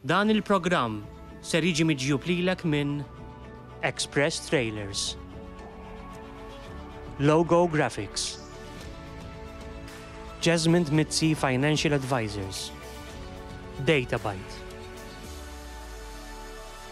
Dan il-programm ser jiġi miġjub lilek minn Express Trailers, Logo Graphics, Jesmond Mizzi Financial Advisors, Databyte,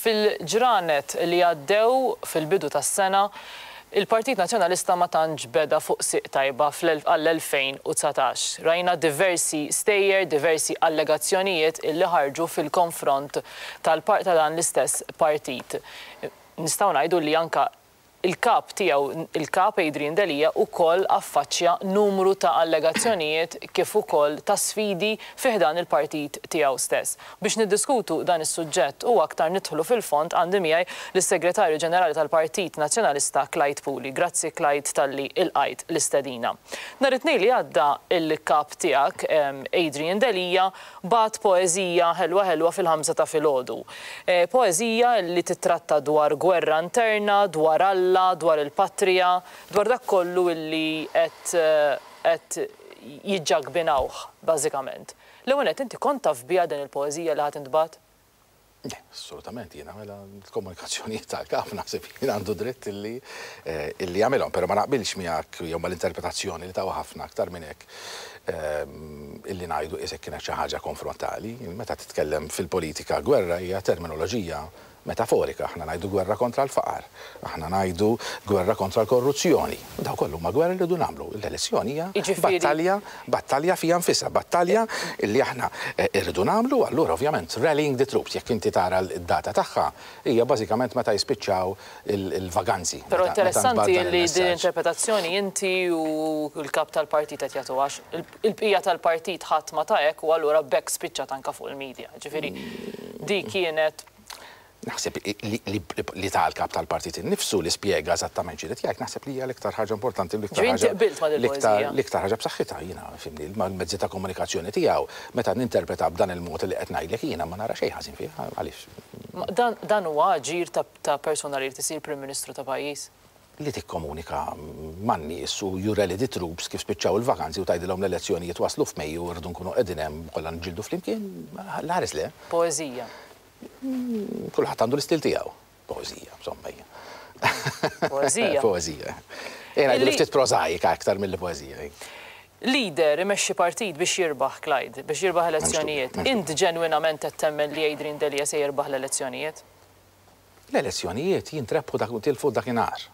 Fil-ġranet li għaddew fil-bidu tas-sena, il-Partit Nazzjonalista ma tantx beda fuq sieq tajba għall-2019. Rajna diversi stejjer, diversi allegazzjonijiet illi ħarġu fil-konfront ta' dan l-istess partit. Nistgħu ngħidu li anke Il-Kap tiegħu, il-Kap Adrian Delia, ukoll affaċċja numru ta' allegazzjonijiet kif ukoll ta' sfidi fi ħdan il-partit tiegħu stess. Biex niddiskutu dan is-suġġett u aktar nidħlu fil-fond għandi miegħi lis-Segretarju Ġenerali tal-Partit Nazzjonalista Clyde Puli. Grazzi Clyde talli ilqajt l-istedina. Nhar it-Tnejn li għadda il-Kap tiegħek Adrian Delia Bagħat poeżija ħelwa ħelwa fil-ħamsa ta' filgħodu. Poeżija li tittratta dwar gwerra interna, dwar Alla, dwar il-patrija, dwar dak kollu li qed qed jiġġagbinawh bażikament. L-ewwel nett, inti kont taf biha din il-poeżija li ħa tintbagħat? Assolutament, jiena mela l-komunikazzjonijiet tal-Kap naħseb jien għandu dritt illi illi jagħmilhom, però ma naqbilx miegħek jew mal-interpretazzjoni li taw ħafna aktar minn hekk illi ngħidu qies hekk kienet xi ħaġa konfrontali. Meta titkellem fil-politika gwerra hija terminoloġija metaforika, aħna ngħidu gwerra kontra l-faqar. Aħna ngħidu gwerra kontra l-korruzzjoni. Dawn kollha huma gwerri li rridu nagħmlu. L-elezzjoni hija battalja, battalja fiha nfisha, battalja li aħna rridu nagħmlu u allura ovvjament rallying the troops, jekk inti tara d-data tagħha, hija bażikament meta jispiċċaw il-vaganzi. Però interessanti li din l-interpretazzjoni inti u l-Kap tal-Partit qed jagħtu għax il-bqija tal-Partit ħadd ma ta hekk u allura b'hekk spiċċat anke fuq il-media. Ġifieri dik kienet Naħseb li ta l-Kap tal-Partit innifsu li spjega eżattament x'iried jgħid. Naħseb li hija l-iktar ħaġa importanti u l-iktar ħaġa. Ġifieri inti qbilt ma' dil-poeżija? L-iktar ħaġa b'saħħitha jiena, fhimni, mal-mezzi ta' komunikazzjoni tiegħu. Meta ninterpretha b'dan il-mod li qed ngħidlek jiena ma nara xejn ħażin fih. Għaliex? Dan huwa aġir ta' persuna li jrid isir Prim Ministru ta' pajjiż? Li tikkomunika man-nies u you rally the troops kif spiċċaw il-vakanzi u tgħidilhom l-elezzjonijiet waslu f'Mejju u rridu nkunu qegħdin hemm kollha niġġieldu flimkien? Ħares le. Poeżija. Kulħadd għandu l-istil tiegħu. Poeżija, insomma hija. Poeżija. Poeżija. Ejja ngħidu ftit prożaika aktar milli poeżija. Leader imexxi partit biex jirbaħ, Clyde, biex jirbaħ elezzjonijiet. Int ġenwinament qed temmen li Adrian Delia se jirbaħ l-elezzjonijiet? L-elezzjonijiet jintrebħu dak tilfu dakinhar.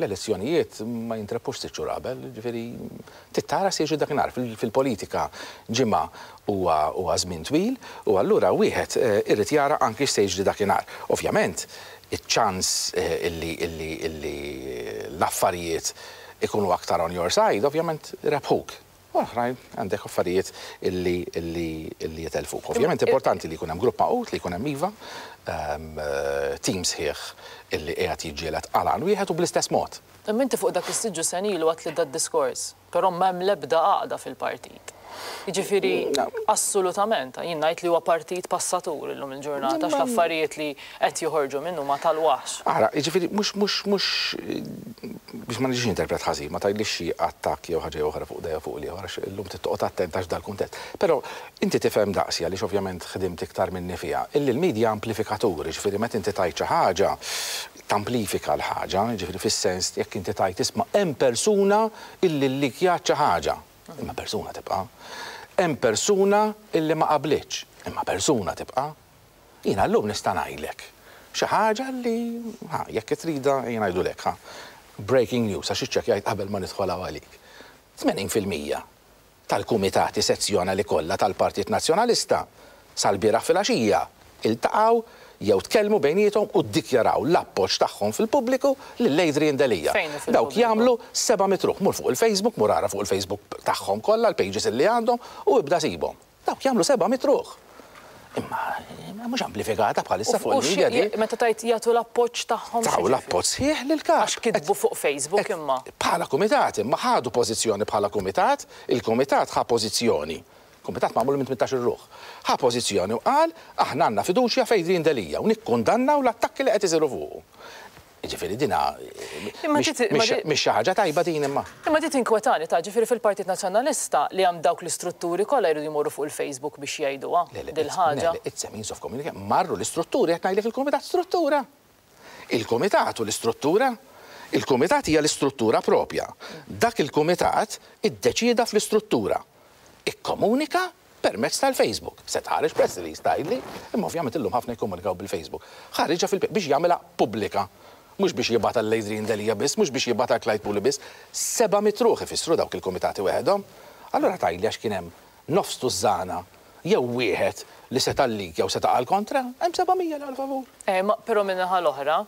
l-elezzjonijiet ma jintrebħux sitt xhur qabel, jiġifieri trid tara x'jiġri dakinhar. Fil-politika ġimgħa huwa żmien twil u allura wieħed irid jara anki x'se jiġri dakinhar. Ovvjament, iċ-ċans illi l-affarijiet ikunu aktar on your side ovvjament rebħuk. U oħrajn għandek affarijiet illi illi illi jitellfuh. Ovvjament importanti li jkun hemm grupp magħqud, li jkun hemm iva, tim sħiħ illi qiegħed jiġġieled għal għan wieħed u bl-istess mod. Imma inti fuq dak is-siġġu sen ilu għedtli dad-diskors, però m'hemm l-ebda għaqda fil-partit. Jiġifieri assolutament, jien ngħid li huwa partit passatur illum il-ġurnata għax l-affarijiet li Qed joħorġu minn huma tal-waħx. Ara, jiġifieri mhux, mhux, mhux, biex ma niġix ninterpret ħażin, ma tgħidlix xi attakk jew ħaġa jew oħra fuq da jew fuq l-ieħor għax illum trid toqgħod attent għax dal-kuntest. Però inti tifhem daqsi għaliex ovvjament ħdimt iktar minni fiha, illi l-media amplifikatur, jiġifieri meta inti tgħid xi ħaġa, tamplifika l-ħaġa, jiġifieri fis-sens jekk inti tgħid isma' hemm persuna illi llikjat xi ħaġa, imma persuna tibqa'. Hemm persuna illi ma qablitx, imma persuna tibqa'. Jiena llum nista' ngħidlek xi ħaġa li, ha, jekk tridha, ejja ngħidu lek, ha, breaking news, għax iċċekkjajt qabel ma nidħol hawn għalik, 80 fil-mija tal-kumitati sezzjonali kollha tal-Partit Nazzjonalista sal-bieraħ filgħaxija iltaqgħu jew tkellmu bejniethom u ddikjaraw l-appoġġ tagħhom fil-pubbliku lil Adrian Delia. Dawk jagħmlu seba' mitruħ. Mur fuq il-Facebook, mur ara fuq il-Facebook tagħhom kollha, l-pages li għandhom u ibda sibhom. Dawk jagħmlu seba' mitt ruħ. Imma mhux amplifikata bħalissa fuq il-media di. Meta tgħid jagħtu l-appoġġ tagħhom. Taw l-appoġġ sħiħ lill-Kap. Għax kitbu fuq Facebook imma. Bħala kumitat, imma ħadu pożizzjoni bħala kumitat, il-kumitat ħa pożizzjoni. Kumitat magħmul minn tmintax-il ruħ. Ħa pożizzjoni u qal aħna għandna fiduċja f'Adrian Delia u nikkundannaw l-attakki li qed isiru fuqu. Jiġifieri din mhix xi ħaġa tajba din imma. Imma din tinkwetani ta' jiġifieri fil-Partit Nazzjonalista li hemm dawk l-istrutturi kollha jridu jmorru fuq il-Facebook biex jgħiduha dil-ħaġa. It's a means of communication. Marru l-istrutturi qed ngħidlek il-Kumitat struttura. Il-Kumitat hu l-istruttura. Il-Kumitat hija l-istruttura proprja. Dak il-Kumitat iddeċieda fl-istruttura. Ikkomunika Permezz tal-Facebook. Se tħareġ press release tgħidli, imma ovvjament illum ħafna jikkomunikaw bil-Facebook. Ħariġha fil biex jagħmilha pubblika. Mhux biex jibgħatha lil Adrian Delia biss, mhux biex jibgħatha għal Clyde Puli biss. Seba' mitt ruħ ifissru dawk il-kumitati weħedhom. Allura tgħidli għax kien hemm nofs tużżana jew wieħed li seta' l-lik jew seta' għall-kontra, hemm seba' mija li għall-favur. Eh, ma però min-naħa l-oħra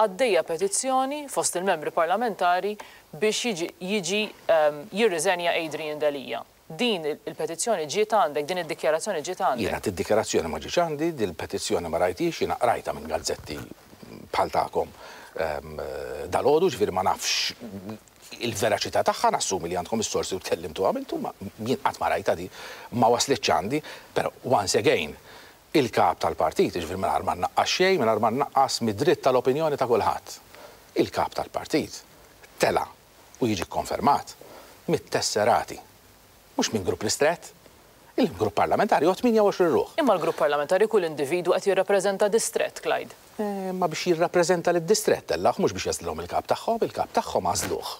għaddejja petizzjoni fost il-membri parlamentari biex jiġi, jiġi, ehm, jirriżenja Adrian Delia. Din il-petizzjoni ġiet għandek, din id-dikjarazzjoni ġiet għandek? Jiena dik id-dikjarazzjoni ma ġietx għandi, din il-petizzjoni ma rajthiex, jiena qrajtha minn gazzetti bħal tagħkom dalgħodu, ġifieri ma nafx il-veraċità tagħha, nassumi li għandkom is-sorsi u tkellimtu għam intom, ma jien qatt ma rajtha din, ma waslitx għandi, però once again, il-Kap tal-Partit, jiġifieri mingħajr ma nnaqqas xejn, mingħajr ma nnaqqas mid-dritt tal-opinjoni ta' kulħadd, il-Kap tal-Partit tela' u jiġi kkonfermat mit-tesserati, mhux minn grupp ristrett. Il-grupp parlamentari hu 28 ruħ. Imma l-grupp parlamentari kull individwu qed jirrappreżenta distrett, Clyde. Imma biex jirrappreżenta lid-distrett, tellgħuh mhux biex jagħżlilhom il-kap tagħhom, il-kap tagħhom għażluh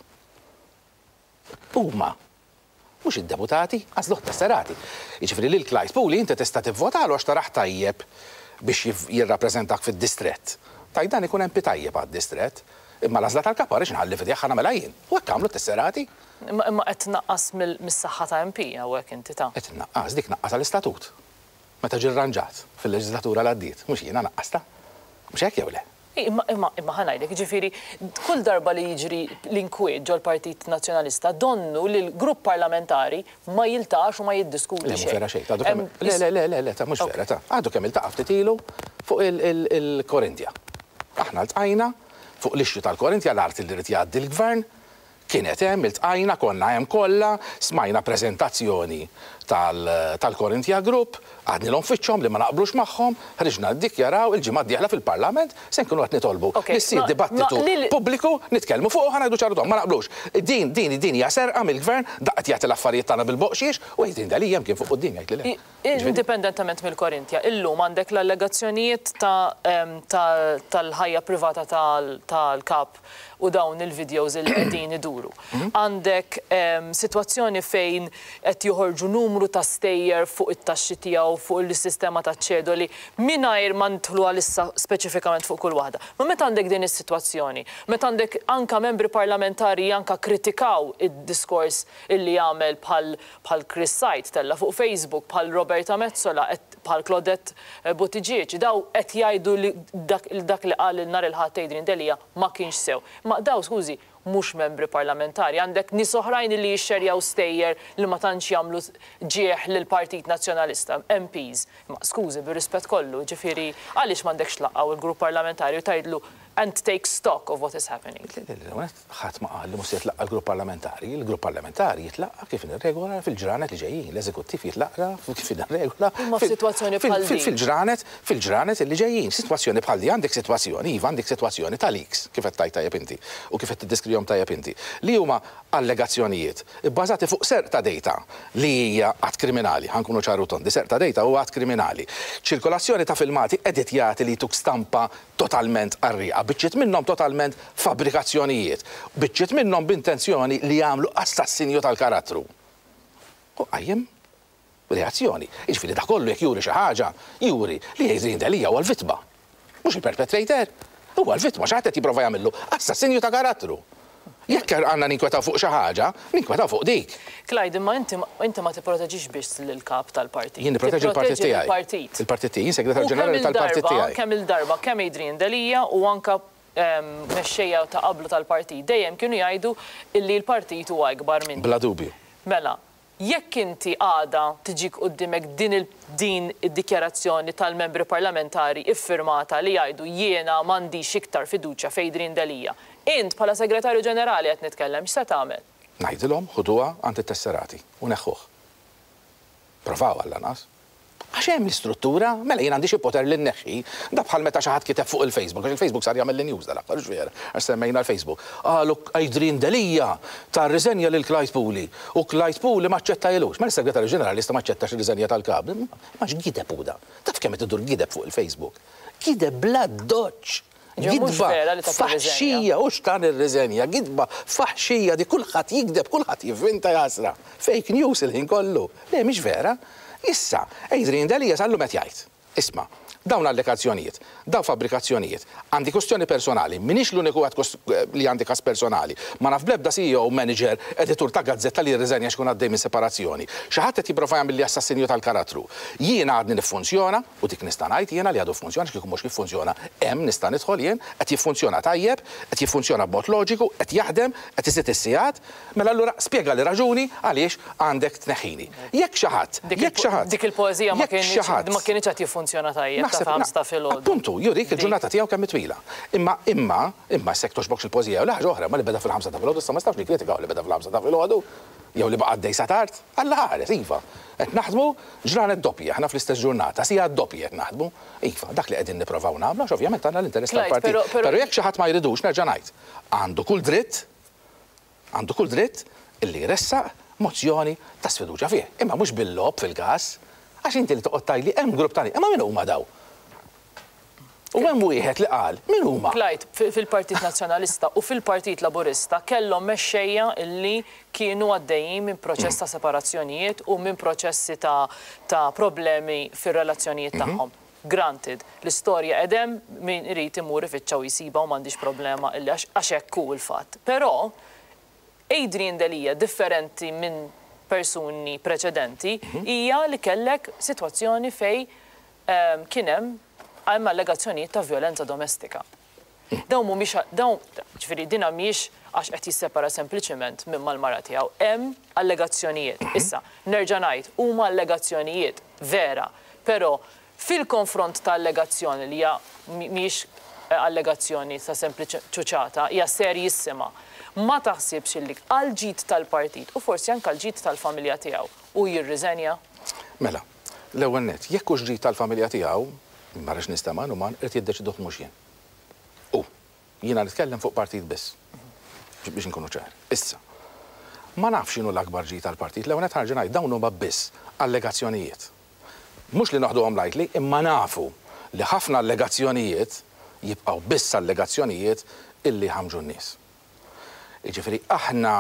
huma. Mhux id-deputati, għażluh t-tesserati. Jiġifieri lil Clyde Puli inti tista' tivvotalu għax taraħ tajjeb biex jirrappreżentak fid-distrett. Tajt dan ikun MP tajjeb għad-distrett. Imma l-għażla tal-Kap ma rridx inħalli f'idejh, ħa nagħmilha jien. U hekk għamlu t-tesserati. Imma qed tnaqqas mis-saħħa ta' MP hawnhekk inti ta'. Qed innaqqas? Dik naqqasha l-istatut. meta ġie rranġat fil-leġiżlatura li għaddiet, mhux jiena naqqastha. Mhux hekk jew le? Imma, imma, imma ħa ngħidlek, jiġifieri kull darba li jiġri l-inkwiet ġol-Partit Nazzjonalista donnu li l-grupp parlamentari ma jiltaqax u ma jiddiskuti xejn. Le, mhu vera xejn. Għadu kemm, le, le, le, le, le, ta' mhux vera, ta'. Għadu kemm iltaqa' ftit ilu fuq il-Korinthia. Aħna ltqajna fuq l-issue tal-Korinthia, l-art li jrid jgħaddi l-Gvern, Kienet hemm, iltqajna, konna hemm kollha, smajna preżentazzjoni tal-Corinthia Group, għadnilhom f'wiċċhom li ma naqblux magħhom, ħriġna niddikjaraw, il-ġimgħa d-dieħla fil-Parlament se nkunu qed nitolbu li ssir dibattitu pubbliku, nitkellmu fuqu, ħa ngħidu ċaru tond, ma naqblux. Din hija serqa mill-Gvern, daqqa qed jagħti l-affarijiet tagħna bil-boqxiex u jgħidilna li hemm kien fuq quddiem jgħid li le. Indipendentement mill-Korinthia, illum għandek l-allegazzjonijiet tal-ħajja privata tal-Kap u dawn il-videos li qegħdin iduru. Għandek sitwazzjoni fejn qed joħorġu numru ta' stejjer fuq it-taxxi tiegħu, fuq is-sistema taċ-ċedoli, mingħajr ma nidħlu għalissa speċifikament fuq kull waħda. Imma meta għandek din is-sitwazzjoni, meta għandek anke membri parlamentari li anke kkritikaw id-diskors li għamel bħal bħal Chris Said tella' fuq Facebook, bħal Roberta Metsola, bħal Claudette Buttigieg, daw qed jgħidu li dak li qal nhar il-Ħadd Adrian Delia ma kienx sew. Imma daw, skużi, mhux membri parlamentari, għandek nies oħrajn li jixxerjaw stejjer li ma tantx jagħmlu ġieħ lill-Partit Nazzjonalista, MPs. Imma skużi, bir-rispett kollu, jiġifieri għaliex m'għandekx tlaqqa' il-Grupp Parlamentari u tgħidlu and take stock of what is happening? Ħadd ma qal li mhux se jitlaqqa' l-Grupp Parlamentari. Il-Grupp Parlamentari jitlaqqa' kif inhi r-regola fil-ġranet li ġejjin. L-Eżekuttiv jitlaqqa' kif inhi r-regola fil-ġranet fil-ġranet li ġejjin. Sitwazzjoni bħal din, għandek sitwazzjoni, iva għandek sitwazzjoni ta' leaks, kif qed tgħid tajjeb inti u kif qed tiddeskrihom tajjeb inti, li huma allegazzjonijiet ibbażati fuq serq ta' dejta li hija att kriminali, ħa nkunu ċari u tondi, serq ta' dejta huwa att kriminali. Ċirkolazzjoni ta' filmati editjati li jtuk stampa totalment qarrieqa, biċċiet minnhom totalment fabbrikazzjonijiet, biċċiet minnhom b'intenzjoni li jagħmlu assassinju tal-karattru. U qajjem reazzjoni. Jiġifieri dak kollu jekk juri xi ħaġa, juri li Adrian Delia huwa l-vittma. Mhux il-perpetrator. Huwa l-vittma, xi ħadd qed jipprova jagħmillu assassinju ta' karattru. Jekk għandna ninkwetaw fuq xi ħaġa, ninkwetaw fuq dik. Clyde, imma inti, inti ma tipproteġix biss lill-kap tal-partit. Jien nipproteġi l-partit tiegħi. Tipproteġi lill-partit. Il-partit tiegħi. Jien Segretarju Ġenerali tal-partit tiegħi. U kemm il-darba, kemm il-darba, kemm Adrian Delia u anke mexxejja ta' qablu tal-partit dejjem kienu jgħidu illi l-partit huwa ikbar minni. Bla dubju. Mela, Jekk inti għada tiġik quddiemek din il din id-dikjarazzjoni tal-Membri Parlamentari iffirmata li jgħidu jiena m'għandix iktar fiduċja f'Adrian Delia, int bħala Segretarju Ġenerali qed nitkellem, x'se tagħmel? Ngħidilhom ħuduha għand it-tesserati u neħħuh. Provaw għallanqas. Għax hemm l-istruttura? Mela jien għandi xi poter li nneħħi? Da bħal meta xi ħadd kiteb fuq il-Facebook, għax il-Facebook sar jagħmel li news dal-aħħar, hux vera? Għax semmejna l-Facebook. Qal Adrian Delia ta rriżenja lil Clyde Puli u Clyde Puli ma aċċettailux. Mela s-Segretarju Ġenerali jista' ma jaċċettax ir-riżenja tal-Kap? Imma x'gideb hu da? Taf kemm qed idur gideb fuq il-Facebook? Gideb bl-addoċċ! Gidba faħxija, hux ta' nirriżenja, gidba faħxija di kulħadd jigdeb, kulħadd jivvinta jahasra. Fake news il-ħin kollu. Le mhix vera. Issa, Adrian Delia sal-lum qed jgħid, isma', dawn allegazzjonijiet, dawn fabbrikazzjonijiet, għandi kustjoni personali, m'iniex l-uniku wieħed li għandi każ personali, ma naf bl-ebda CEO, manager, editur ta' gazzetta li jirriżenja għax ikun għaddej minn separazzjoni. Xi ħadd qed jipprova jagħmilli assassinju tal-karattru. Jiena għadni niffunzjona. u dik nista' ngħid jiena li għadu f'funzjoni għax kieku mhux kif funzjona hemm nista' nidħol jien, qed jiffunzjona tajjeb, qed jiffunzjona b'mod loġiku, qed jaħdem, qed iżid is-sigħat, mela allura spjegali raġuni għaliex għandek tneħħini. Jekk xi ħadd, jekk xi ħadd, Dik il-poeżija ma jekk xi kienitx ħadd. ma kienitx qed jiffunzjona tajjeb ta' Naħseb, f'Ħamsa ta' filgħodu. appuntu, jurik il-ġurnata tiegħu kemm hi twila. Imma, imma, imma jekk togħġbokx il-poeżija jew le ħaġa oħra, imma li beda fil-ħamsa ta' filgħodu issa ma nistax nikkritikaw li beda fil-ħamsa ta' filgħodu jew li baqa' għaddej sa tard. Alla ħares, iva. Qed naħdmu ġranet doppji, aħna fl-istess ġurnata, sigħat doppji qed naħdmu. Iva, dak li qegħdin nipprovaw nagħmlu, għax ovvjament għandna l-interess tal-partit. Però jekk xi ħadd ma jridux, nerġa' ngħid, għandu kull dritt, għandu kull dritt illi jressaq mozzjoni ta' sfiduċja fih. Imma mhux bil-logħob fil-gass. Għax inti li toqgħod tgħidli hemm grupp ta' nies, imma min huma dawn? U hemm wieħed li qal, min huma? Clyde, fil-Partit Nazzjonalista u fil-Partit Laburista kellhom mexxejja li kienu għaddejjin minn proċess ta' separazzjonijiet u minn proċessi ta' ta' problemi fir-relazzjonijiet tagħhom. Granted, l-istorja qed hemm, min irid imur ifittxha u jsibha u m'għandix problema illi għax għax hekk hu l-fatt. Però Adrian Delia differenti minn persuni preċedenti hija li kellek sitwazzjoni fejn kien hemm hemm allegazzjonijiet ta' vjolenza domestika. Dawn mhumiex dawn ġifieri dinha mhijiex għax qed jissepara sempliċement minn mal-mara tiegħu. Hemm allegazzjonijiet. Issa, nerġa' ngħid, huma allegazzjonijiet, vera, però fil-konfront ta' allegazzjoni li hija mhijiex allegazzjoni ta' sempliċi ċuċata, hija serjissima, ma taħsibx illi għall-ġid tal-partit u forsi anke għall-ġid tal-familja tiegħu hu jirriżenja? Mela, L-ewwel nett, jekk hux ġid tal-familja tiegħu, ma rridx nistema' għan u m'għan, irid jiddeċiduh mhux jien. Hu. Jiena nitkellem fuq partit biss. Biex inkunu ċari. Issa. Ma nafx x'inhu l-akbar ġid tal-partit. L-ewwel nett ħa nerġa' ngħid, dawn huma biss allegazzjonijiet. Mhux li noħduhom lightly, imma nafu li ħafna allegazzjonijiet jibqgħu biss allegazzjonijiet illi jħammġu n-nies. Jiġifieri aħna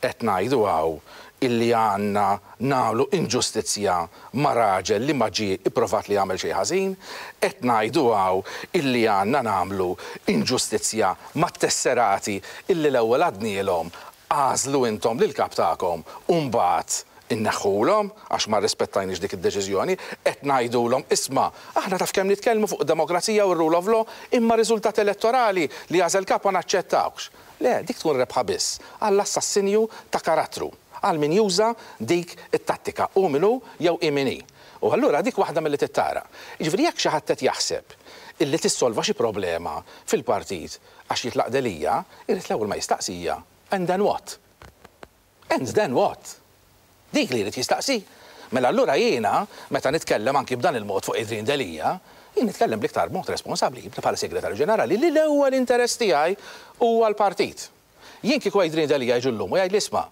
qed ngħidu hawn illi għandna nagħmlu inġustizzja ma' raġel li ma ġie ipprovat li jagħmel xejn ħażin, qed ngħidu hawn illi għandna nagħmlu inġustizzja mat-tesserati illi l-ewwel għadnielhom għażlu intom lill-kap tagħkom u mbagħad inneħħulhom għax ma rrispettajniex dik id-deċiżjoni, qed ngħidulhom isma' aħna taf kemm nitkellmu fuq id-demokrazija u r-rule of law imma r-riżultat elettorali li jagħżel kap ma naċċettawhx. Le, dik tkun rebħa biss għall-assassinju ta' karattru, għal min juża dik it-tattika, hu min hu jew hi min hi. U allura dik waħda milli tittara. Jiġifieri jekk xi ħadd qed jaħseb illi tissolva xi problema fil-partit għax jitlaq Delia, irid l-ewwel ma jistaqsija, and then what? And then what? Dik li jrid jistaqsi. Mela allura jiena meta nitkellem anki b'dan il-mod fuq Adrian Delia, jien nitkellem bl-iktar mod responsabbli bħala Segretarju Ġenerali li l-ewwel interess tiegħi huwa l-partit. Jien kieku Adrian Delia jiġi llum u jgħidli isma'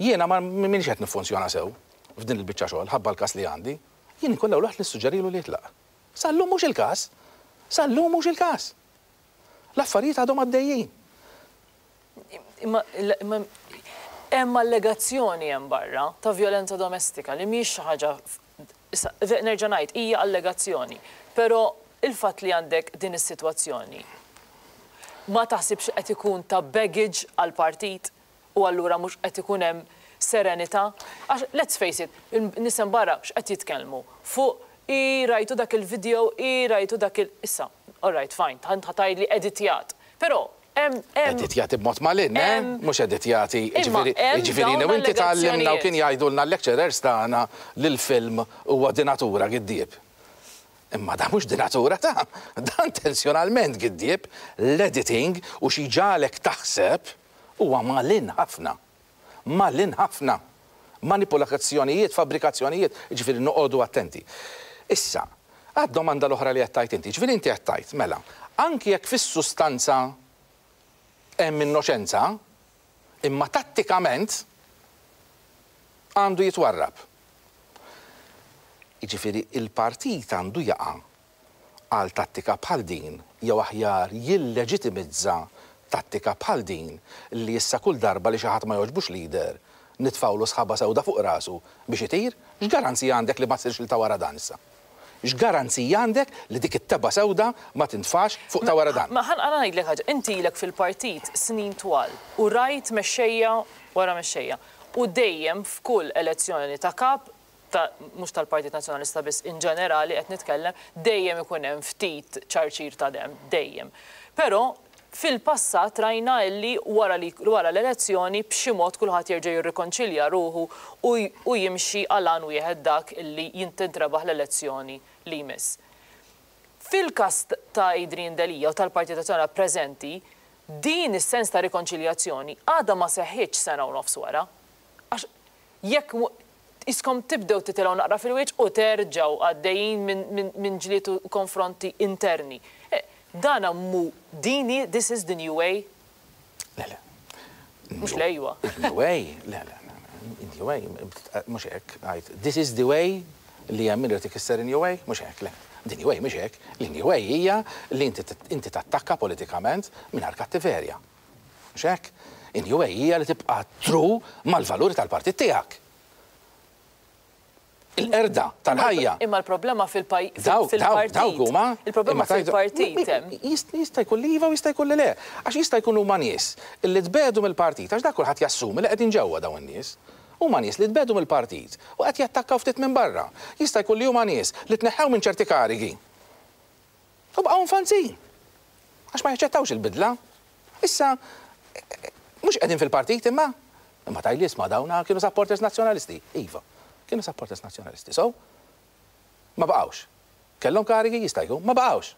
jiena ma m'iniex qed niffunzjona sew f'din il-biċċa xogħol ħabba l-każ li għandi, jien inkun l-ewwel waħd nissuġġerilu li jitlaq. Sal-lum mhux il-każ. Sal-lum mhux il-każ. L-affarijiet għadhom għaddejjin. Imma hemm allegazzjoni hemm barra ta' vjolenza domestika li mhijiex xi ħaġa issa nerġa' ngħid hija allegazzjoni, però il-fatt li għandek din is-sitwazzjoni ma taħsibx qed ikun ta' baggage għall-partit? u allura mhux qed ikun hemm serenità? Għax let's face it, in-nies hemm barra x'qed jitkellmu? Fuq ii rajtu dak il-video, ii rajtu dak il-, issa, all right fine, tant ħa tgħidli editjat, però hemm, hemm. Editjat b'mod malinn, eh? Mhux editjati, jiġifieri, jiġifieri li inti tgħallimna u kien jgħidulna l-lecturers tagħna li l-film huwa dinatura giddieb. Imma dan mhux dinatura ta', dan tensjonalment giddieb, l-editing u xi jġagħlek taħseb, huwa magħlin ħafna. Magħlin ħafna. Manipulakazzjonijiet, fabbrikazzjonijiet, jiġifieri noqogħdu attenti. Issa, għad-domanda l-oħra li qed tgħid inti, jiġifieri inti qed tgħid, mela, anki jekk fis-sustanza hemm innoċenza, imma tattikament għandu jitwarrab. Jiġifieri l-partit għandu jaqa' għal tattika bħal din jew aħjar jilleġitimizza tattika bħal din li issa kull darba li xi ħadd ma jogħġbux leader nitfgħulu sħaba sewda fuq rasu biex itir? X'garanzija għandek li ma ssirx lil Tawaradan issa? X'garanzija għandek li dik it-tebgħa sewda ma tintfax fuq Tawaradan? Ma ħa ngħidlek ħaġa, inti ilek fil-partit snin twal u rajt mexxejja wara mexxejja u dejjem f'kull elezzjoni ta' kap ta', mhux tal-Partit Nazzjonalista biss, in ġenerali qed nitkellem, dejjem ikun hemm ftit ċarċir ta' demm, dejjem. Però fil-passat rajna li wara li wara l-elezzjoni b'xi mod kulħadd jerġa' jirrikonċilja ruħu u u jimxi għal għan wieħed dak li jint tintrebaħ l-elezzjoni li jmiss. Fil-każ ta' Adrian Delia u tal-Partit Nazzjonal preżenti, din is-sens ta' rikonċiljazzjoni għadha ma seħħitx sena u nofs wara. Għax jekk Tqiskom tibdew titilgħu naqra fil-wiċċ u terġgħu għaddejjin minn ġlied u konfronti interni. Dan mhu, din hi, this is the new way? Le, le. Mhux le, iwa. New way? Le, le, le, le. New way? Mhux hekk, għid, this is the way li hemm min irid ikisser in-new way? Mhux hekk, le. The new way mhix hekk. Li new way hija li inti tattakka politikament mingħajr kattiverja. Mhux hekk? Anyway, hija li tibqa' true mal-valuri tal-partit tiegħek. Il-qerda tal-ħajja. Imma l-problema fil-partit. Dawk, dawk, dawk huma. Il-problema fil-partit hemm. Jista' jkun li iva u jista' jkun li le. Għax jista' jkun huma nies li tbegħdu mill-partit, għax dak kulħadd jassumi li qegħdin ġewwa dawn in-nies. Huma nies li tbegħdu mill-partit u qed jattakkaw ftit minn barra. Jista' jkun li huma nies li tneħħew minn ċerti karigi. U bqgħu infanzi. Għax ma jaċċettawx il-bidla. Issa, mhux qegħdin fil-partit imma. Imma ta' Ilie sma' dawn kienu supporters Nazzjonalisti. Iva. Kienu supporters Nazzjonalisti. So? Ma baqgħux. Kellhom karigi? Jista' jkun. Ma baqgħux.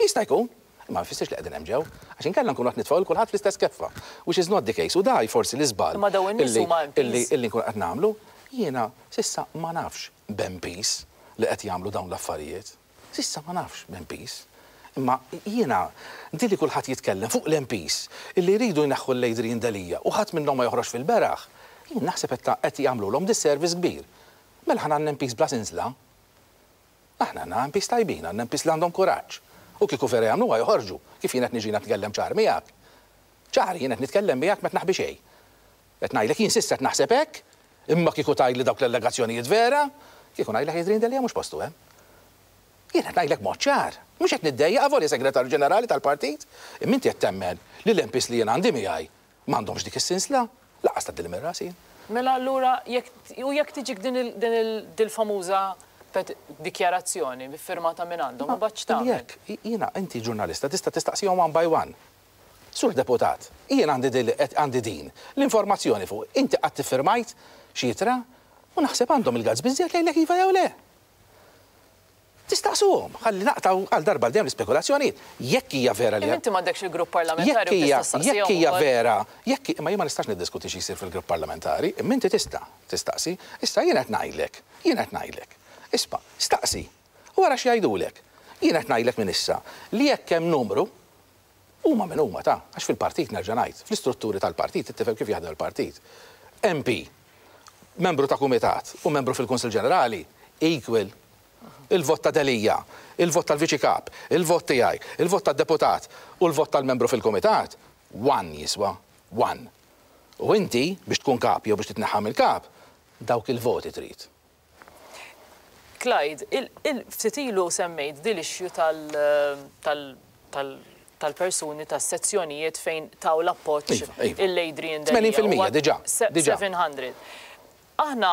Jista' jkun. Imma ma jfissirx li qegħdin hemm ġew. Għax inkella nkunu qed nitfgħu lil kulħadd fl-istess keffa. Which is not the case. U da hi forsi l-iżball. Imma dawn in-nies huma MPs. Illi nkunu qed nagħmlu. Jiena s'issa ma nafx b'MPs li qed jagħmlu dawn l-affarijiet. S'issa ma nafx b'MPs. Imma jiena nti li kulħadd jitkellem fuq l-MPs illi jridu jneħħu lil Adrian Delia u ħadd minnhom ma joħroġx fil-beraħ, jien naħseb qed qed jagħmlulhom disservice kbir. Mela aħna għandna MPs bla sinżla. Aħna għandna MPs tajbin, għandna MPs li għandhom kuraġġ. U kieku vera jagħmluha joħorġu, kif jien qed niġi jiena nitkellem ċar miegħek. Ċar, jien qed nitkellem miegħek ma qed naħbi xejn. Qed ngħidlek jien s'issa qed naħseb hekk, imma kieku tgħidli dawk l-allegazzjonijiet vera, kieku ngħidlek Adrian Delia mhux postu hemm. Jien qed ngħidlek b'mod ċar. Mhux qed niddejjaq avolja Segretarju Ġenerali tal-Partit, imma inti qed temmen li l-MPs li jien għandi miegħi m'għandhomx dik is-sinsla? Lanqas tgħaddilha minn rasi jien. Mela allura jekk, u jekk tiġik din il, din il, din il-famuża pet, dikjarazzjoni ffirmata minn għandhom, imbagħad x'tagħmel? Jekk, jiena, inti ġurnalista tista' tistaqsihom one by one. Sur Deputat, jien għandi din li qed għandi din l-informazzjoni fuq. Inti qatt iffirmajt xi ittra? U naħseb għandhom il-guts biżżejjed jgħidlek iva jew le. Tistaqsuhom, ħalli naqtgħu għal darba għal dejjem l-ispekulazzjonijiet. Jekk hija vera li hemm. Imma inti m'għandekx il-grupp parlamentari u tista' ssaqsihom ukoll. Jekk hija vera, jekk, imma jien ma nistax niddiskuti xi jsir fil-grupp parlamentari, imma inti tista' tistaqsi. Issa jien qed ngħidlek, jien qed ngħidlek. Isma', staqsi u ara x'jgħidulek. Jien qed ngħidlek minn issa li jekk hemm numru, Huma min huma ta', għax fil-partit, nerġa' ngħid, fl-istrutturi tal-partit, trid tifhem kif jaħdem il-partit, MP, membru ta' kumitat u membru fil-Kunsill Ġenerali, equal. Il-vot ta' Delia, il-vot tal-Viċi Kap, il-vot tiegħi, il-vot tad-deputat u l-vot tal-membru fil-kumitat, one jiswa, one. U inti, biex tkun kap jew biex titneħħa mill-kap, dawk il-voti trid. Clyde, ftit ilu semmejt din l-issue tal-persuni tas-sezzjonijiet fejn taw l-appoġġ lill-Adrian Delia. 80% diġà. 700. Aħna,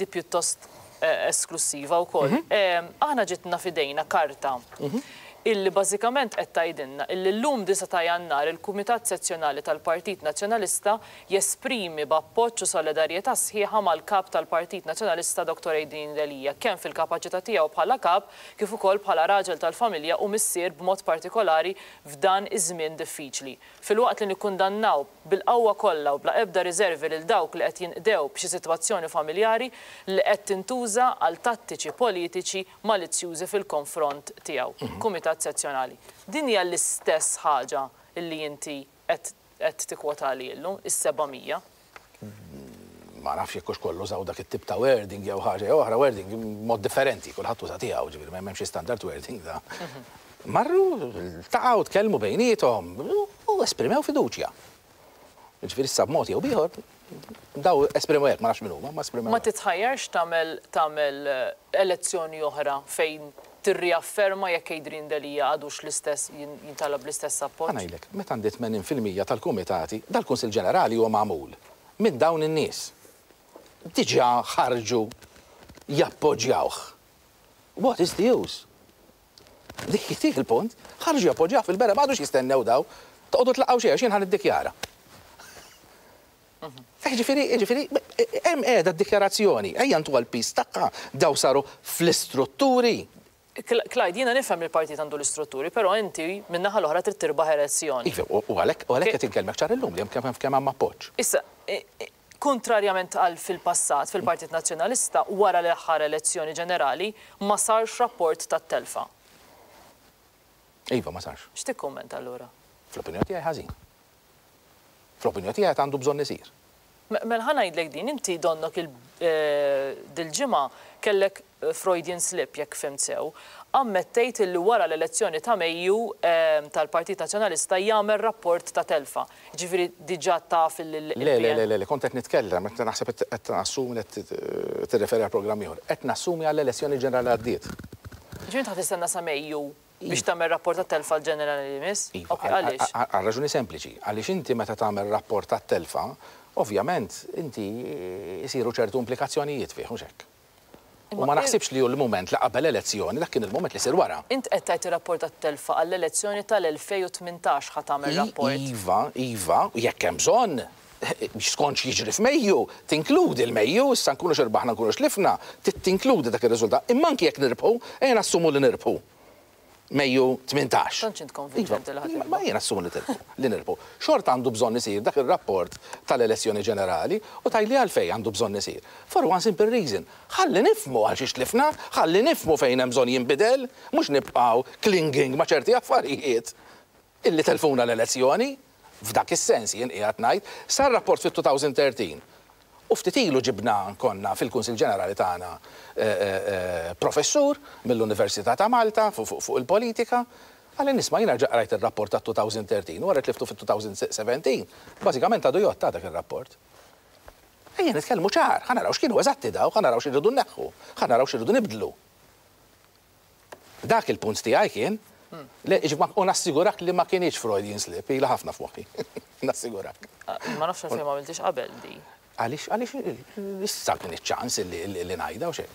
din pjuttost esklussiva wkoll, aħna ġietna f'idejna karta illi bażikament qed tgħidilna illi llum 9 ta' Jannar il-Kumitat Sezzjonali tal-Partit Nazzjonalista jesprimi b'appoġġ u solidarjetà sħiħa mal-Kap tal-Partit Nazzjonalista Dottor Adrian Delia, kemm fil-kapaċità tiegħu bħala Kap, kif ukoll bħala raġel tal-familja u missier b'mod partikolari f'dan iż-żmien diffiċli. Filwaqt li nikkundannaw bil-qawwa kollha u bla ebda riżervi lil dawk li qed jinqdew b'xi sitwazzjoni familjari li qed tintuża għal tattiċi politiċi malizzjużi fil-konfront tiegħu, Kumitat Sezzjonali. Din hija l-istess ħaġa li inti Qed qed tikkwota lilu, is-seba' mija. Ma nafx jekk hux kollha użaw dak it-tip ta' wording jew ħaġa jew oħra, wording b'mod differenti, kulħadd uża tiegħu, ġifieri m'hemm xi standard wording ta'. Marru, ltaqgħu, tkellmu bejniethom u esprimew fiduċja. Jiġifieri issa b'mod jew b'ieħor. Daw esprimew hekk, ma nafx min huma, imma esprimew hekk. Ma titħajjarx tagħmel tagħmel elezzjoni oħra fejn tirriafferma jekk Adrian Delia għadux l-istess jintalab l-istess appoġġ? Ħa ngħidlek, meta għandi tmenin fil-mija tal-kumitati, dal-Kunsill Ġenerali huwa magħmul minn dawn in-nies. Diġà ħarġu jappoġġjawh. What is the use? Dik il-punt, ħarġu jappoġġjawh fil-bera ma qagħdux jistennew daw, toqogħdu tlaqgħu xejn għax jien ħa niddikjara. Jiġifieri, jiġifieri, hemm qiegħda d-dikjarazzjoni, ejja ntuha l-piż tagħha, daw saru fl-istrutturi. Clyde, jiena nifhem li l-partit għandu l-istrutturi, però inti, min-naħa l-oħra, trid tirbaħ elezzjoni. Iva, u għalhekk qed inkellmek ċar illum li hemm kemm hemm appoġġ. Issa, Kuntrarjament għal fil-passat, fil-Partit Nazzjonalista, wara l-aħħar elezzjoni ġenerali, ma sarx rapport tat-telfa. Iva, ma sarx. X'tikkummenta allura? Fl-opinjoni tiegħi ħażin. Fl-opinjoni tiegħi għad għandu bżonn isir. Mela ħa ngħidlek din, inti donnok dil-ġimgħa kellek Freudian slip, jekk fhimt sew. Ammettejt illi wara l-elezzjoni ta' Mejju tal-Partit Nazzjonalista jagħmel rapport ta' telfa. Jiġifieri diġà taf illi l-PN. Le, le, kont qed nitkellem, naħseb qed tassumi li qed tirreferi għal programm ieħor. Qed nassumi għall-elezzjoni ġenerali li għaddiet. Jiġifieri inti ħa tistenna sa Mejju biex tagħmel rapport ta' telfa għall-ġenerali li jmiss? Iva. Okej, għaliex? Għal raġuni sempliċi. Għaliex inti meta tagħmel rapport ta' telfa, ovvjament inti jsiru ċertu implikazzjonijiet fih, mhux hekk? U ma naħsibx li hu l-mument la qabel elezzjoni, dak kien il-mument li jsir wara. Int qed tgħid ir-rapport tat-telfa għall-elezzjoni tal-2018 ħa tagħmel rapport? Iva, iva, u jekk hemm bżonn, skont x'jiġri f'Mejju, tinkludi l-Mejju, issa nkunux irbaħna nkunux tlifna, tinkludi dak ir-riżultat. Imma anki jekk nirbħu, ejja nassumu li nirbħu. Mejju 18. Tantx int konvinċenti li ħa tirbħu. Ma jien assumi li nirbħu. Xorta għandu bżonn isir dak ir-rapport tal-elezzjoni ġenerali u tgħidli għalfejn għandu bżonn isir. For one simple reason, ħalli nifhmu għal xiex tlifna, ħalli nifhmu fejn hemm bżonn jinbidel, mhux nibqgħu clinging ma' ċerti affarijiet. illi telfuna l-elezzjoni, f'dak is-sens jien qiegħed ngħid, sar rapport fit-2013. U ftit ilu ġibna konna fil-Kunsill Ġenerali tagħna professur mill-Università ta' Malta fuq il-politika, qalli nisma' jiena rġa' qrajt ir-rapport tat-2013 u wara tliftu fit-2017, bażikament għadu jgħodd dak ir-rapport. Ejja nitkellmu ċar, ħa naraw x'kienu eżatti dawk, ħa naraw x'irridu nneħħu, ħa naraw x'irridu nibdlu. Dak il-punt tiegħi kien, u nassigurak li ma kinitx Freudian slip, ilha ħafna f'moħħi. Nassigurak. Ma nafx għalfejn ma għamiltiex qabel di. Għaliex, għaliex issa kien iċ-ċans li ngħidha u x'hekk.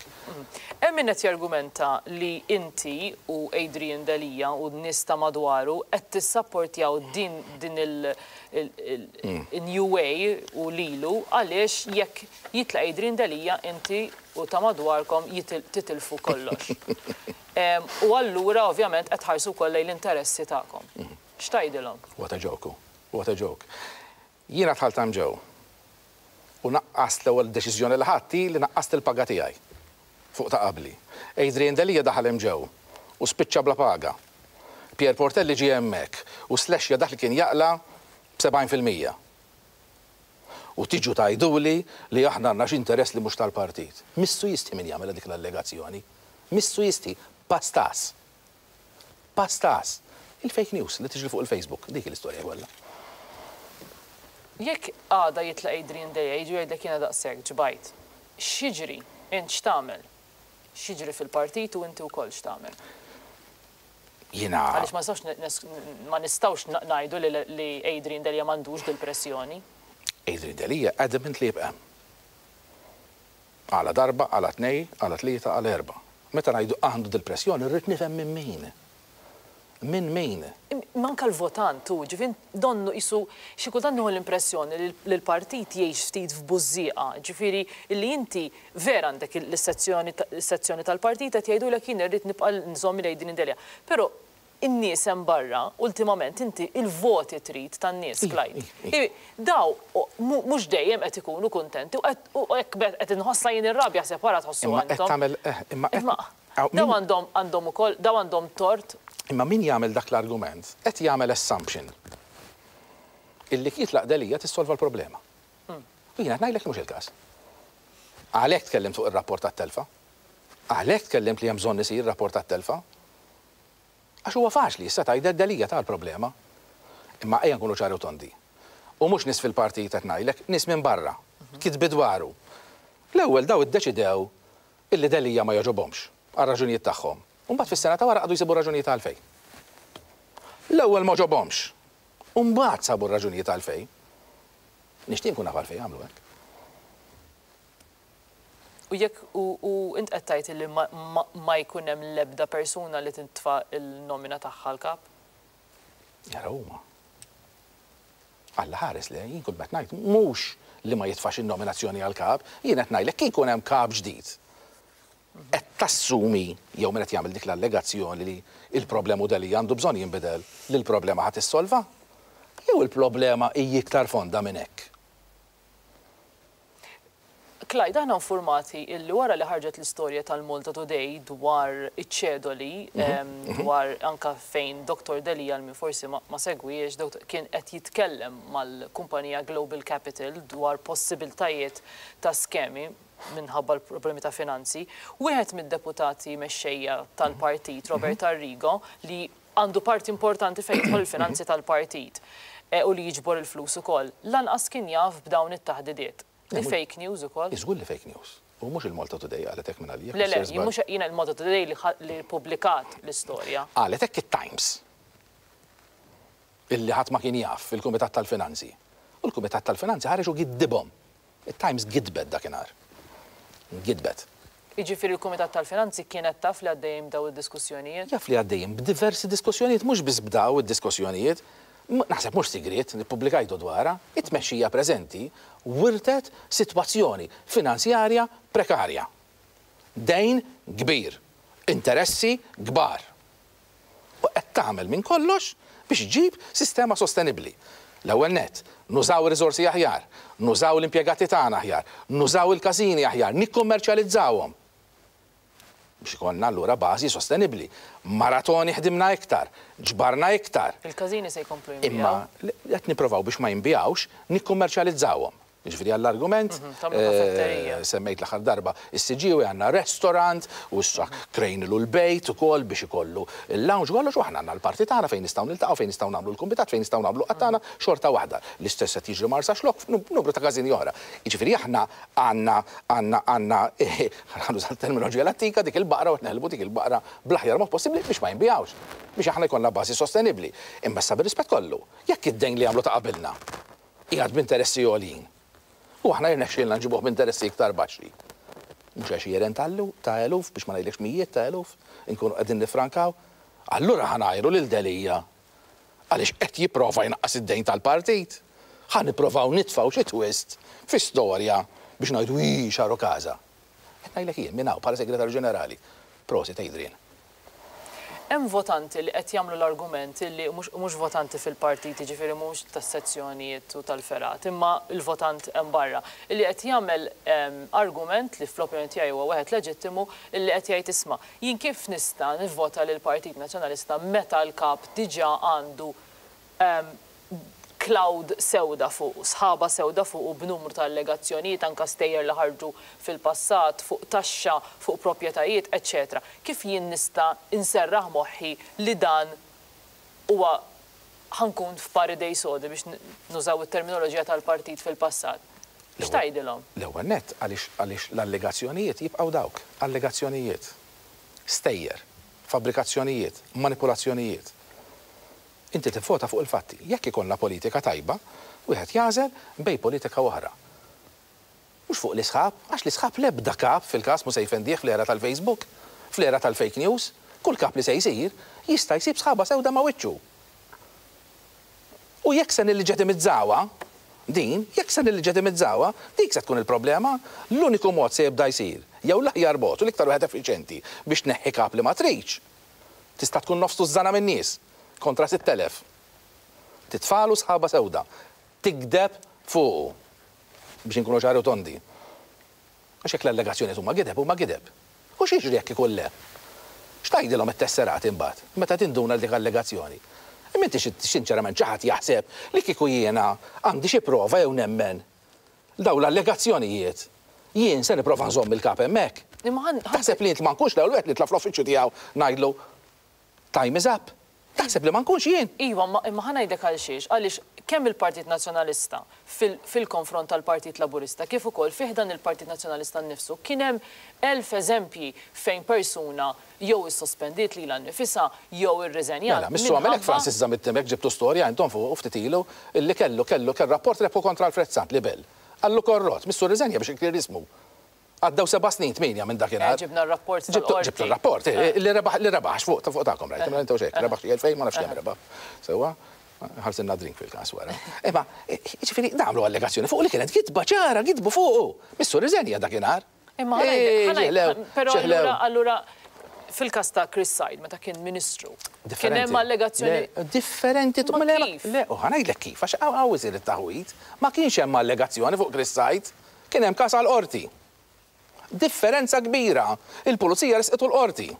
Hemm min qed jargumenta li inti u Adrian Delia u n-nies ta' madwaru qed tissapportjaw din il-new way u lilu għaliex jekk Jitlaq Adrian Delia inti u ta' madwarkom titilfu kollox. U allura ovvjament qed tħarsu wkoll lejn l-interessi tagħkom. X'tgħidilhom? What a joke hu. What a joke. Jiena dħalt hemm ġew u naqqast l-ewwel deċiżjoni li ħadt hi li naqqast il-paga tiegħi fuq ta' qabli. Adrian Delia daħal hemm ġew u spiċċa bla paga. Pierre Portelli ġie hemmhekk u slexja dak li kien jaqla' b' 70 fil-mija. u tiġu tgħiduli li aħna għandna xi interess li mhux tal-partit. Missu jistħi min jagħmilha dik l-allegazzjoni. Missu jistħi. Pastas. Pastas. Il-fake news li tiġri fuq il-Facebook. Dik hi l-istorja kollha. Jekk għada jitlaq Adrian Deage u jgħidlek jiena daqshekk ġbajt. X'jiġri? Int x'tagħmel? X'jiġri fil-partit u inti wkoll x'tagħmel? jiena. Għaliex ma nistgħux ma nistgħux ngħidu li Adrian Delia m'għandux dil-pressjoni? Adrian Delia adamant li jibqa' hemm. Għala darba, għala tnejn, għala tlieta, għala erbgħa. Meta ngħidu għandu dil-pressjoni rrid nifhem minn min. Minn min? Imma anke l-votant hu, ġifieri donnu qisu xi kultant nieħu l-impressjoni li l-partit jgħix ftit f'bużżieqa, ġifieri li inti Vera għandek l-sezzjoni is-sezzjoni tal-partit qed jgħidulek jien irrid nibqa' nżomm il-Għid Din Delia. Però n-nies hemm barra ultimament inti l-voti trid tan-nies Clyde. Daw mhux dejjem qed ikunu kuntenti u hekk qed inħossha jien ir-rabja aħseb wara tħossuha intom. Imma qed tagħmel eh imma Daw għandhom għandhom ukoll daw għandhom tort. Imma min jagħmel dak l-argument qed jagħmel assumption illi jekk jitlaq Delia tissolva l-problema. U jiena qed ngħidlek li mhux il-każ. Għalhekk tkellimt fuq ir-rapport tat-telfa. Għalhekk tkellimt li hemm bżonn isir rapport tat-telfa. Għax huwa faċli issa tgħid għedda lija ta' l-problema. Imma ejja nkunu ċari u tondi. U mhux nies fil-partit qed ngħidlek, nies minn barra, kitbi dwaru. L-ewwel dawn iddeċidew illi Delia ma jogħġobhomx, għar-raġunijiet tagħhom. U mbagħad fis-sena ta' wara qagħdu jsibu raġunijiet għalfejn. L-ewwel m'għoġobhomx. U mbagħad sabu r-raġunijiet għalfejn. Nixtieq nkun naf għalfejn għamlu hekk. U jekk u int qed tgħid li ma jkun hemm l-ebda persuna li tintfa' l-nomina tagħha l-kap? Jaraw huma. Alla ħares le, jien kull ma qed ngħid mhux li ma jitfax in-nominazzjoni għall-kap, jien qed ngħidlek kieku hemm kap ġdid. qed tassumi, jew min qed jagħmel dik l-allegazzjoni li l-problema hu Delia għandu bżonn jinbidel, li l-problema ħa tissolva? Jew il-problema hi iktar fonda minn hekk? Clyde, aħna nfurmati illi wara li ħarġet l-istorja tal-Malta Today dwar iċ-ċedoli, dwar anke fejn Dottor Delia għal min forsi ma segwiex, kien qed jitkellem mal-kumpanija Global Capital dwar possibiltajiet ta' skemi, minħabba l-problemi ta' finanzi, wieħed mid-deputati mexxejja tal-partit, Robert Arrigo, li għandu parti importanti fejn jidħol il-finanzi tal-partit u li jiġbor il-flus ukoll, lanqas kien jaf b'dawn it-taħdidiet. Li fake news ukoll? Żgur li fake news. U mhux il-Malta Today qalet hekk minn għalija. Le, le, mhux jiena il-Malta Today li ppubblikat l-istorja. Qalet hekk it-Times, illi ħadd ma kien jaf fil-Kumitat tal-Finanzi. U l-Kumitat tal-Finanzi ħareġ u giddibhom. It-Times gidbet dakinhar. Gidbet. Jiġifieri l-Kumitat tal-Finanzi kien qed taf li għaddejjin b'daw id-diskussjonijiet? Jaf li għaddejjin b'diversi diskussjonijiet, mhux biss b'daw id-diskussjonijiet. Naħseb mhux sigriet li ppubblikajtu dwarha. It-tmexxija preżenti wirtet sitwazzjoni finanzjarja prekarja. Dejn kbir. Interessi kbar. u qed tagħmel minn kollox biex iġġib sistema sostenibbli. L-ewwel nett, nużaw ir-riżorsi aħjar, nużaw l-impjegati tagħna aħjar, nużaw il-każini aħjar, nikkummerċjalizzawhom biex ikollna allura bażi sostenibbli. Maratoni ħdimna iktar, ġbarna iktar. Il-każini se jkomplu jinbiegħu? Imma qed nipprovaw biex ma jinbiegħux, nikkummerċjalizzawhom. Jiġifieri għall-argument, semmejt l-aħħar darba, is-CGW għandna restorant u issa krejnilu l-bejt ukoll biex ikollu l-lounge u kollox u aħna għandna l-parti tagħna fejn nistgħu niltaqgħu, fejn nistgħu nagħmlu l-kumbitat, fejn nistgħu nagħmlu l-laqgħat tagħna xorta waħda. L-istess qed jiġri Marsaxlokk f'numru ta' każini oħra. Jiġifieri aħna għandna għandna għandna ħa nuża l-terminoloġija l-antika, dik il-baqra u qed neħlbu dik il-baqra bl-aħjar mod possibbli biex ma jinbigħux, biex aħna jkollna bażi sostenibbli. Imma issa bir-rispett kollu, jekk id-dejn li għamlu ta' qabilna, Qiegħed b'interessi għoljin u aħna jirnexxielna nġibuh b'interessi iktar baxxi. Mhux għexieren ta' eluf, biex ma ngħidlekx mijiet ta' eluf, inkunu qegħdin niffrankaw. Allura ħa ngħajru lil Delia għaliex qed jipprova jnaqqas id-dejn tal-partit. Ħa nipprovaw nitfgħu xi twist fi storja biex ngħidu ii xaro casa. Ngħidlek jien, minn hawn, bħala Segretarju Ġenerali. Prosit, Adrian. Hemm votanti li qed jagħmlu l-argument illi mhux, mhux votanti fil-partit, jiġifieri mhux tas-sezzjonijiet u tal-fergħat, imma l-votant hemm barra, illi qed jagħmel argument li fl-opinjoni tiegħi huwa wieħed leġittimu, illi qed jgħid isma', jien kif nista' nivvota lill-Partit Nazzjonalista meta l-Kap diġà għandu cloud sewda fuqu, sħaba sewda fuqu b'numru ta' allegazzjonijiet, anke stejjer li ħarġu fil-passat fuq taxxa fuq proprjetajiet, eċċetera Kif jien nista' nserraħ moħħi li dan huwa ħa nkun f'pari dei sodi biex nużaw it-terminoloġija tal-partit fil-passat? X'tgħidilhom? L-ewwel nett għaliex l-allegazzjonijiet jibqgħu dawk, allegazzjonijiet. Stejjer, fabbrikazzjonijiet, manipulazzjonijiet. Inti tivvota fuq il-fatti. Jekk ikollna politika tajba, wieħed jagħżel bejn politika u oħra. Mhux fuq l-isħab, għax l-isħab l-ebda kap fil-każ mhu se jfendih fl-era tal-Facebook, fl-era tal-fake news. Kull kap li se jsir, jista' jsib sħaba sewda ma' wiċċu. U jekk se nilliġetimizzawha, din, jekk se nilliġetimizzawha, dik se tkun il-problema. L-uniku mod se jibda jsir, jew l-aħjar mod u l-iktar wieħed effiċjenti biex tneħħi kap li ma tridx, Tista' tkun nofs tużżana min-nies, kontra sitt elef. Titfalu sħaba sewda. Tigdeb fuqu. Biex inkunu ċari u tondi. Għax jekk l-allegazzjonijiet huma gideb, huma gideb. U x'jiġri jekk ikun le? X'tgħidilhom it-tesserati imbagħad, meta tinduna li dik allegazzjoni? M'intix sinċerament xi ħadd jaħseb li kieku jiena għandi xi prova jew nemmen dawn l-allegazzjonijiet, jien se nipprova nżomm il-kap hemmhekk. Taħseb li int ma nkunx l-ewwel wieħed nitla' fl-uffiċċju tiegħu ngħidlu time is up? Taħseb li ma nkunx jien? Iva, imma ħa ngħidlek għalxiex, għaliex kemm il-Partit Nazzjonalista fil-konfront tal-Partit Laburista kif ukoll fi ħdan il-Partit Nazzjonalista nnifsu kien hemm elf eżempji fejn persuna jew issospendiet lilha nnifisha jew irriżenjat Mela, missu għamel hekk minħabba Francis Zammit Dimech ġibtu storja intom fuqu ftit ilu illi kellu kellu kell rapport rebħu kontra Alfred Sant, libell. Qallu korrott, missu rriżenja biex il-klierismu. Għaddew seba' snin, tmienja minn Eh, dakinhar. ġibna r-rapport Ġibtu ġibtu tal-Qorti. r-rapport, eh, eh, li rebaħ li rebaħ x'fuq ta' fuq tagħkom rajt, imma intom x'hekk, rebaħ xi elfejn ma nafx kemm rebaħ. Sewwa? Ħarsilna drink fil-każ wara. Imma, jiġifieri, dawn għamlu allegazzjoni fuqu li kienet gidba ċara, gidbu fuqu. Missu rriżenja dakinhar. Imma ħa ngħidlek, ħa ngħidlek, però allura, allura fil-każ ta' Chris Said meta kien Ministru, kien hemm allegazzjoni. Differenti, le, u ħa ngħidlek kif, għax hawn isir it-taħwid, ma kienx hemm allegazzjoni fuq Chris Said, kien hemm każ għall-Qorti. Differenza kbira, il-Pulizija resqitu l-Qorti.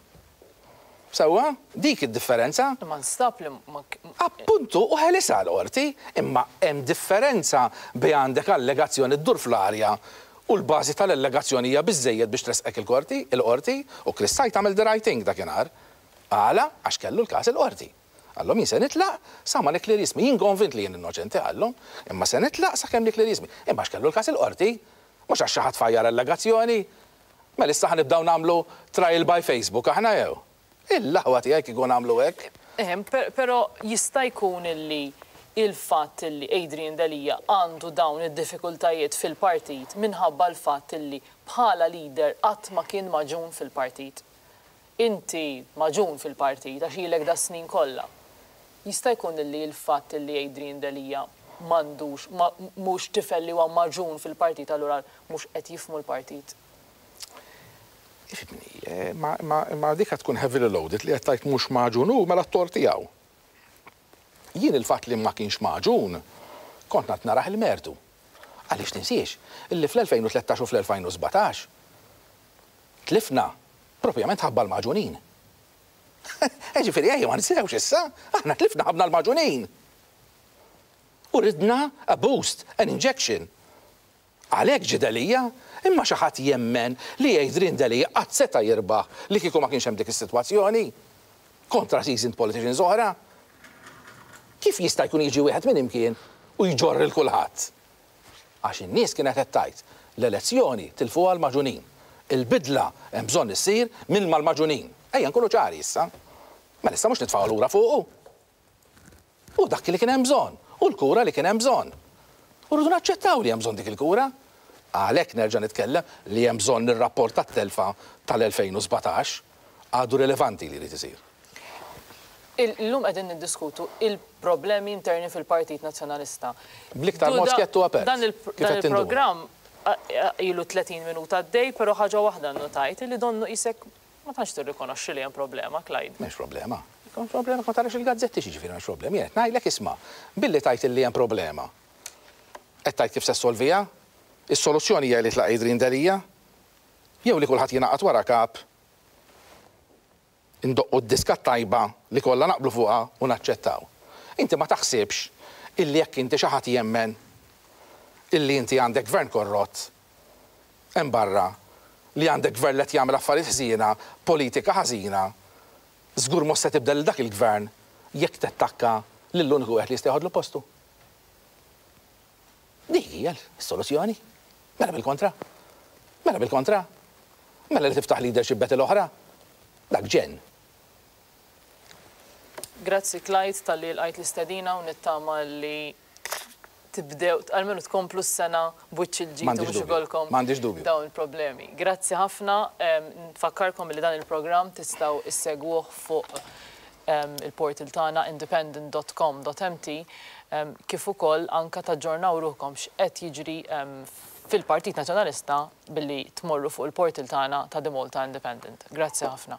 Sewwa? Dik id-differenza. Imma nstab li ma. Appuntu, u ħelisha l-Qorti. Imma hemm differenza bejn għandek allegazzjoni ddur fl-arja u l-bażi tal-allegazzjoni hija biżżejjed biex tressqek il-Qorti, il-Qorti, u Chris Said għamel the right thing dakinhar. Għala? Għax kellu l-każ il-Qorti. Qallhom jien se nitlaq sa ma nikli riesmi. Jien konvint li jien innoċenti, qallhom, imma se nitlaq sakemm nikli riesmi. Imma għax kellu l-każ il-Qorti. Mhux għax xi ħadd fajjar allegazzjoni. Mela issa ħa nibdew nagħmlu trial by Facebook aħna jew? Il-laħwa tiegħi kieku nagħmlu hekk! Ehem, però jista' jkun li l-fatt li Adrian Delia għandu dawn id-diffikultajiet fil-partit minħabba l-fatt li bħala leader qatt ma kien magħġun fil-partit. Inti magħġun fil-partit għax ilek das-snin kollha. Jista' jkun illi il-fatt illi Adrian Delia m'għandux, ma, mhux tifel li huwa magħġun fil-partit allura mhux qed jifhmu l-partit? Ifhimni, imma, imma, imma dik qed tkun heavily loaded li qed tgħid mhux magħġun hu, mela t-tort tiegħu. Jien il-fatt li ma kienx magħġun kont ngħad narah il-mertu. Għaliex tinsiex illi fl-2013 u fl-2017, Tlifna, propjament ħabba l-magħġunin. Jiġifieri ejja ma ninsewx issa, aħna tlifna ħabna l-magħġunin! U ridna a boost, an injection. Għalhekk ġie Delia, imma xi ħadd jemmen li Adrian Delia qatt seta' jirbaħ li kieku ma kienx hemm dik is-sitwazzjoni? Kontra seasoned politicians oħra? Kif jista' jkun jiġi wieħed minn imkien u jġorr 'il kulħadd? Għax in-nies kienet qed tgħid, L-elezzjoni tilfuha l-magħġunin. Il-bidla hemm bżonn issir minn mal-magħġunin. Ejja nkunu ċari issa. Ma nistgħu mhux nitfgħu lura fuqu. Hu dak li kien hemm bżonn. Hu l-kura li kien hemm bżonn. U rridu naċċettaw li hemm bżonn dik il-kura. Għalhekk nerġa' nitkellem li hemm bżonn ir-rapport tat-telfa tal-2017. għadu relevanti li jrid isir. Illum qegħdin niddiskutu il-problemi interni fil-Partit Nazzjonalista. Bl-iktar mod skjett u apert. Dan il-programm ilu 30 minuta għaddej, però ħaġa waħda nnutajt li donnu qisek ma tantx tirrikonoxxi li hemm problema, Clyde. M'hemmx problema. Jekk problema jekk ma tarax il-gazzetti x'jiġifieri m'hemmx problema. Jien qed ngħidlek isma', billi tgħid illi hemm problema, qed tgħid kif se ssolviha? Is-soluzzjoni hija li tlaq Adrian Delia? jew li kulħadd jingħaqad wara kap indoqqu d-diska t-tajba li kollha naqblu fuqha u naċċettaw. Inti ma taħsibx illi jekk inti xi ħadd jemmen illi inti għandek gvern korrott hemm barra, li għandek gvern li qed jagħmel affarijiet ħżiena, politika ħażina, żgur mhux se tibdel lil dak il-gvern jekk tattakka lill-uniku wieħed li jista' joħodlu postu? Dik hija s-soluzzjoni? Mela bil-kontra? Mela bil-kontra? Mela li tiftaħ leadership battle oħra? Dak ġenn. Grazzi Clyde talli lqajt l-istedina u nittama li tibdew, almenu tkomplu s-sena b'wiċċ il-ġid u mhux M'għandix dubju. ikollkom M'għandix dubju. dawn il-problemi. Grazzi ħafna, nfakkarkom li dan il-programm tistgħu issegwuh fuq il-portal tagħna independent dot com dot mt kif ukoll anke taġġornaw ruħkom x'qed jiġri fil-Partit Nazzjonalista billi tmorru fuq il-portal tagħna ta' The Malta Independent. Grazzi ħafna.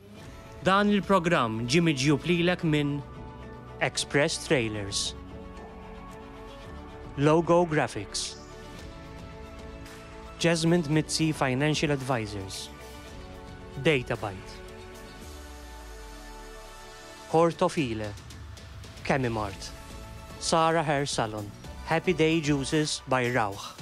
Dan il-programm ġie miġjub lilek minn Express Trailers, Logo Graphics, Jesmond Mizzi Financial Advisors, Databyte, Hortofile, Chemimart, Sara Hair Salon, Happy Day Juices by Rauch.